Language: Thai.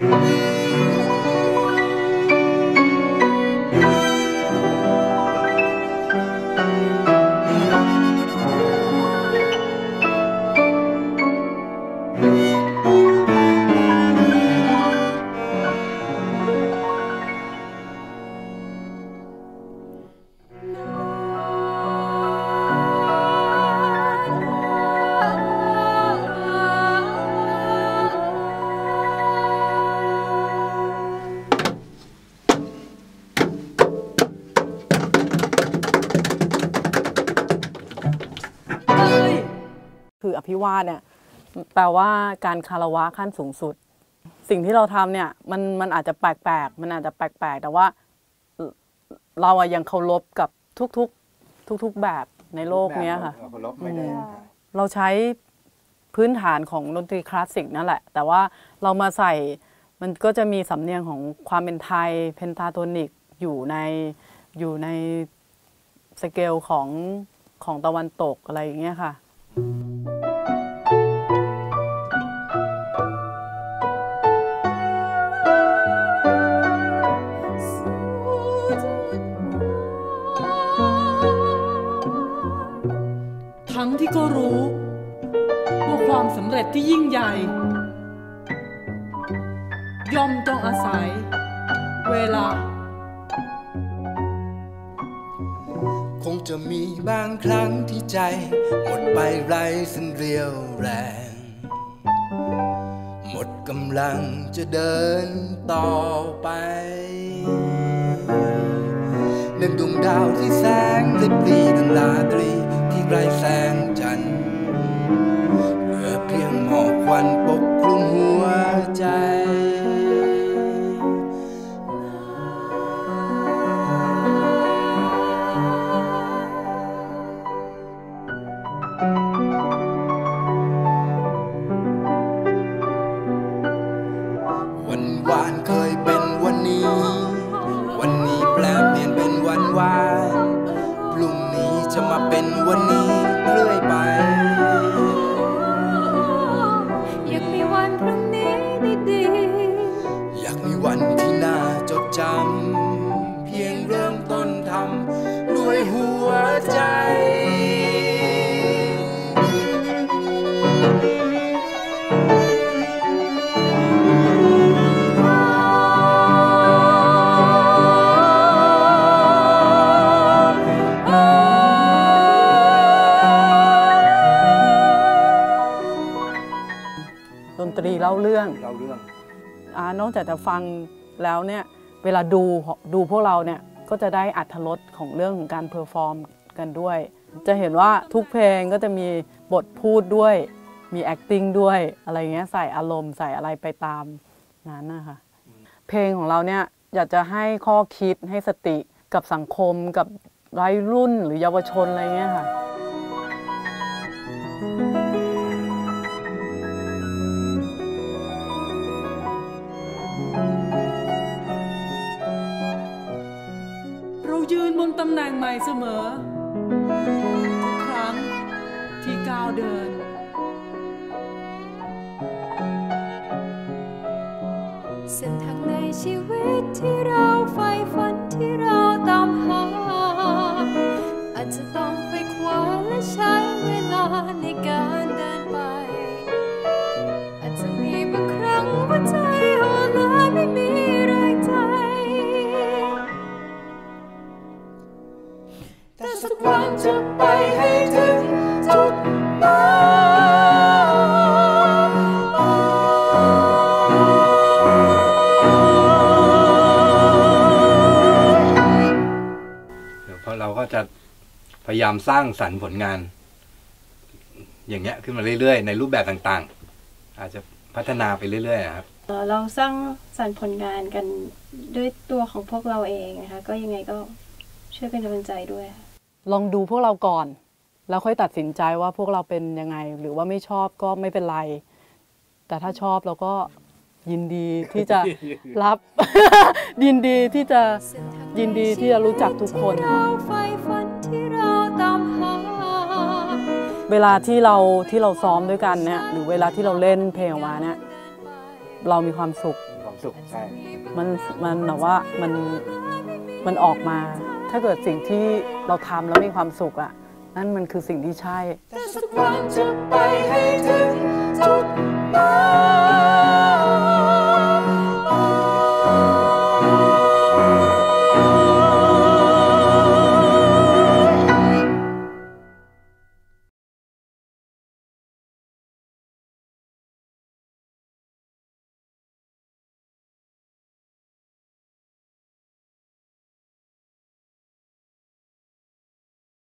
คือ อภิวาทเนี่ยแปลว่าการคารวะขั้นสูงสุด สิ่งที่เราทำเนี่ยมันมันอาจจะแปลกๆมันอาจจะแปลกๆ แต่ว่าเราอะยังเคารพกับทุกๆทุกๆแบบในโลกเนี้ยค่ะ เราเคารพไม่ได้เราใช้พื้นฐานของดนตรีคลาสสิกนั่นแหละ แต่ว่าเรามาใส่มันก็จะมีสำเนียงของความเป็นไทยเพนทาโทนิกอยู่ในอยู่ในสเกลของของตะวันตกอะไรอย่างเงี้ยค่ะ ที่ยิ่งใหญ่ ย่อมต้องอาศัย เวลา คงจะมีบางครั้งที่ใจ หมดไปไร้สันเรียวแรง หมดกำลังจะเดินต่อไปเล่นดวงดาวที่แสงริบรีดังราตรีที่ไร้แสงจั ด้วยหัวใจดนตรีเล่าเรื่องเราเรื่องอานอกจากจะฟังแล้วเนี่ย เวลาดูดูพวกเราเนี่ย ก็จะได้อรรถรสของเรื่องของการ perform กันด้วย จะเห็นว่าทุกเพลงก็จะมีบทพูดด้วย มี acting ด้วยอะไรเงี้ยใส่อารมณ์ใส่อะไรไปตามนั้นนะคะเพลงของเราเนี่ยอยากจะให้ข้อคิดให้สติกับสังคมกับวัยรุ่นหรือเยาวชนอะไรเงี้ยค่ะ ยืนบนตำแหน่งใหม่เสมอ ทุกครั้งที่ก้าวเดิน เส้นทางในชีวิตที่เราใฝ่ฝันที่เราตามหา สักวันจะไปให้ถึงจุดหมายเดี๋ยวเพราะเราก็จะพยายามสร้างสรรค์ผลงาน อย่างเงี้ยขึ้นมาเรื่อยๆ ในรูปแบบต่างๆ อาจจะพัฒนาไปเรื่อยๆครับเอ่อเราสร้างสรรค์ผลงานกันด้วยตัวของพวกเราเองนะคะ ก็ยังไงก็ช่วยเป็นกำลังใจด้วยค่ะ ลองดูพวกเราก่อน แล้วค่อยตัดสินใจว่าพวกเราเป็นยังไง หรือว่าไม่ชอบก็ไม่เป็นไร แต่ถ้าชอบเราก็ยินดีที่จะรับ ยินดีที่จะยินดีที่จะรู้จักทุกคนเราใฝ่ฝันที่เราตามหาเวลาที่เราที่เราซ้อมด้วยกันเนี่ยหรือเวลาที่เราเล่นเพลงออกมาเนี่ยเรามีความสุขสุขใช่ มันมันแบบว่ามันมันออกมา ถ้าเกิดสิ่งที่เราทำแล้วมีความสุขอะนั่นมันคือสิ่งที่ใช่แต่สักวันจะไปให้ถึงจุดหมาย